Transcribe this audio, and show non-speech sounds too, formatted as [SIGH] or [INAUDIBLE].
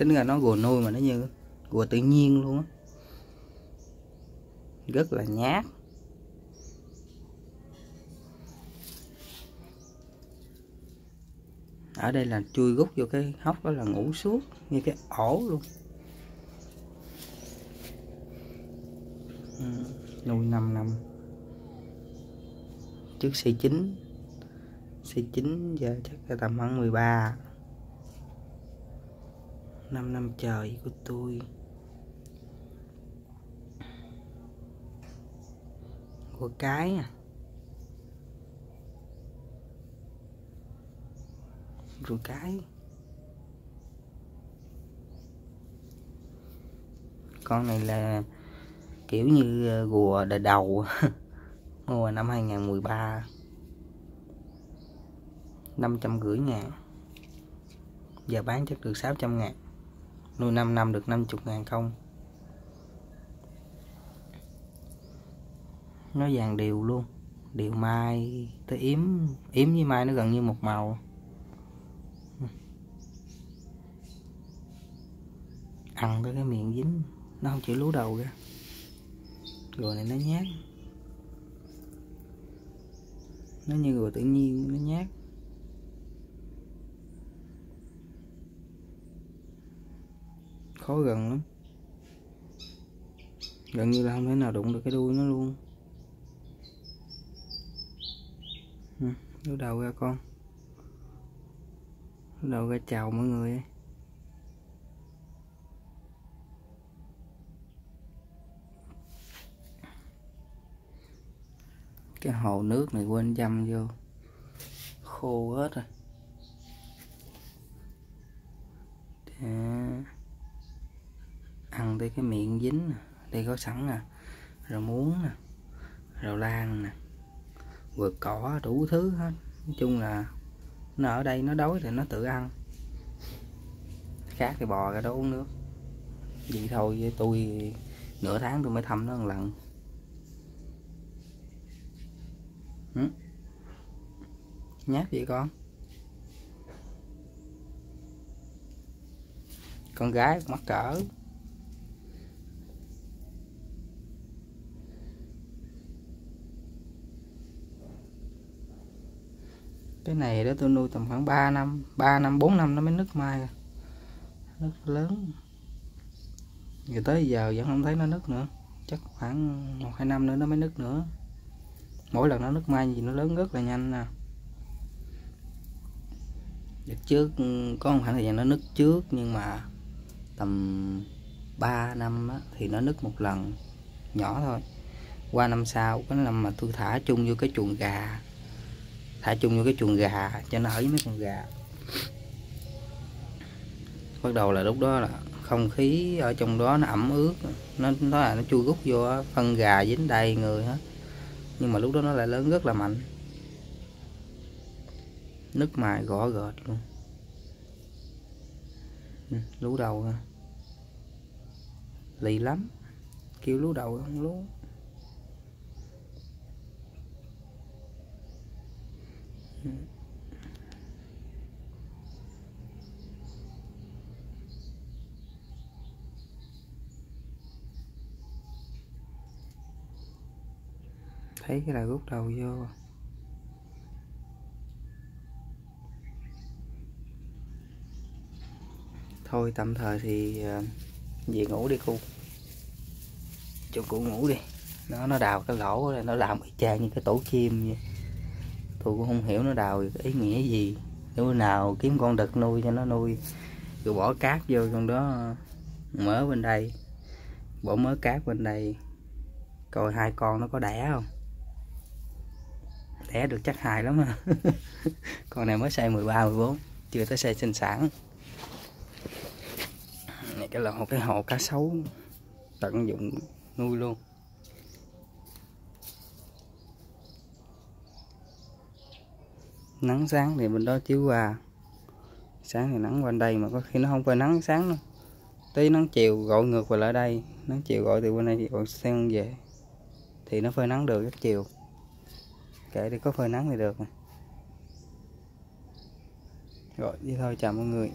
tính ra nó gùa nuôi mà nó như gùa tự nhiên luôn á. Rất là nhát. Ở đây là chui rút vô cái hốc đó là ngủ suốt như cái ổ luôn. Ừ, nuôi 5 năm. Trước C9 C9 giờ chắc là tầm khoảng 13 5 năm trời của tôi. Của cái à? Rồi cái. Con này là kiểu như ờ, gùa đời đầu. [LAUGHS] Mua năm 2013 550 ngàn. Giờ bán chắc được 600 ngàn nuôi 5 năm được 50 ngàn không nó vàng đều luôn. Đều mai tới yếm yếm với mai nó gần như một màu. Ăn tới cái miệng dính. Nó không chịu lú đầu ra. Rồi này nó nhát. Nó như rồi tự nhiên, nó nhát. Khó gần lắm. Gần như là không thể nào đụng được cái đuôi nó luôn. Ừ, đầu ra con. Lú đầu ra chào mọi người cái hồ nước này quên dâm vô. Khô hết rồi. Để cái miệng dính nè đây có sẵn nè rồi muống nè rồi lan nè vượt cỏ, đủ thứ hết. Nói chung là nó ở đây nó đói thì nó tự ăn. Khác thì bò ra đó uống nước. Vậy thôi với tôi nửa tháng tôi mới thăm nó một lần. Ừ. nhát vậy con? Con gái mắc cỡ. Cái này đó tôi nuôi tầm khoảng 3 năm 3 năm 4 năm nó mới nứt mai à. rất lớn. Rồi tới giờ vẫn không thấy nó nứt nữa. Chắc khoảng một hai năm nữa nó mới nứt nữa. Mỗi lần nó nứt mai gì nó lớn rất là nhanh nè Đợt trước có một khoảng thời gian nó nứt trước nhưng mà tầm 3 năm á, thì nó nứt một lần nhỏ thôi. Qua năm sau cái năm mà tôi thả chung vô cái chuồng gà thả chung vô cái chuồng gà, cho nó ở với mấy con gà. Bắt đầu là lúc đó là không khí ở trong đó nó ẩm ướt, nó nó là nó chui rút vô phân gà dính đầy người hết. Nhưng mà lúc đó nó lại lớn rất là mạnh. Nứt mài gõ gệt luôn. Ừ, lú đầu lì lắm. Kêu lú đầu không lú. Thấy cái là rút đầu vô. Thôi, tạm thời thì ờ, về ngủ đi cô. Cho cụ ngủ đi. Nó nó đào cái lỗ này nó làm y chang như cái tổ chim vậy tôi cũng không hiểu nó đào ý nghĩa gì. Nếu nào kiếm con đực nuôi cho nó nuôi, rồi bỏ cát vô trong đó, mở bên đây, bỏ mớ cát bên đây, coi hai con nó có đẻ không? Đẻ được chắc hài lắm à [LAUGHS] con này mới xây 13 14 chưa tới xây sinh sản. Này, cái là một cái hồ cá sấu tận dụng nuôi luôn. Nắng sáng thì bên đó chiếu qua. Sáng thì nắng bên đây mà có khi nó không phải nắng sáng đâu. Tí nắng chiều gọi ngược về lại đây. Nắng chiều gọi từ bên đây thì gọi sang về. Thì nó phơi nắng được rất chiều. Kể đi, có phơi nắng thì được rồi vậy thôi, chào mọi người.